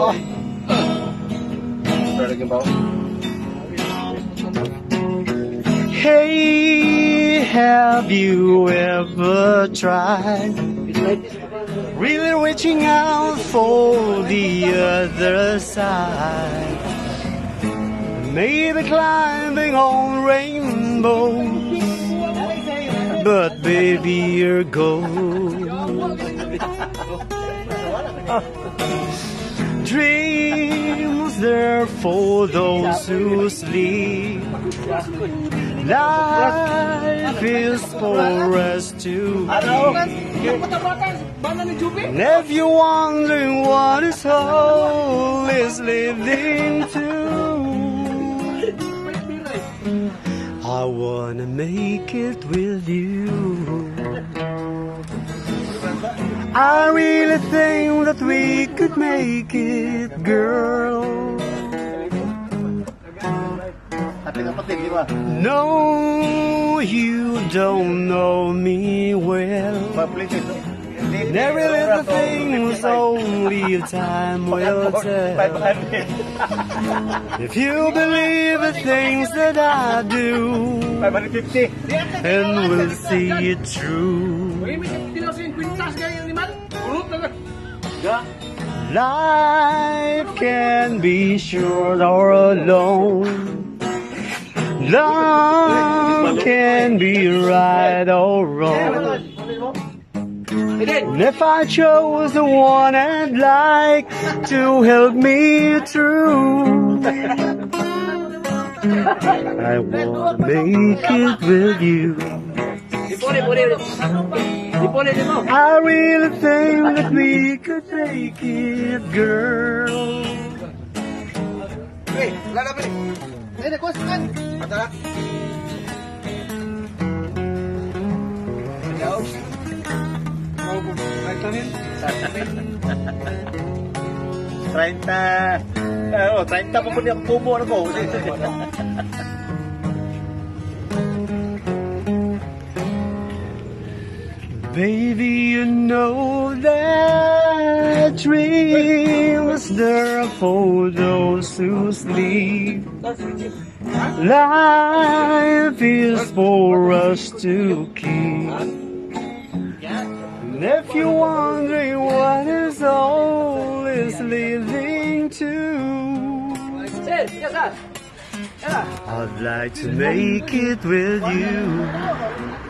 Oh. Hey, have you ever tried really reaching out for the other side? Maybe climbing on rainbows, but baby, you're gold. Dreams there for those who sleep. Life is for us to keep. And if you're wondering what is all is living to, I wanna make it with you. I really think that we could make it, girl. No, you don't know me well. Every little thing's only time will tell. If you believe the things that I do, 550. and we'll see it true. Life can be short or alone. Love can be right or wrong. And if I chose the one I'd like to help me through, I wanna make it with you. Di pone, di dipone. I really think that we could take it, girl. Hey, lala pa rin. Hey, nakuha kan? Patala. Ayaw. Mau po, vitamin? Trenta. Eh, oh, trenta pa po niya kumo. Baby, you know that dreams there are for those who sleep. Life is for us to keep. And if you're wondering what is all is living to, I'd like to make it with you.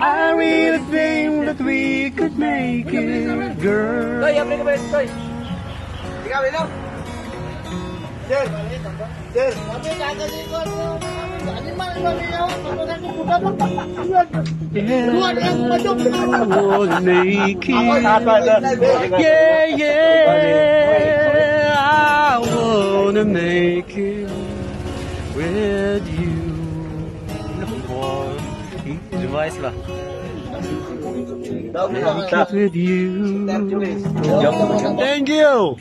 I really think that we could make it, girl. Ikaw, ikaw. Sir. Sir. I wanna make it. Yeah, yeah. I wanna make it with you. You. Thank you.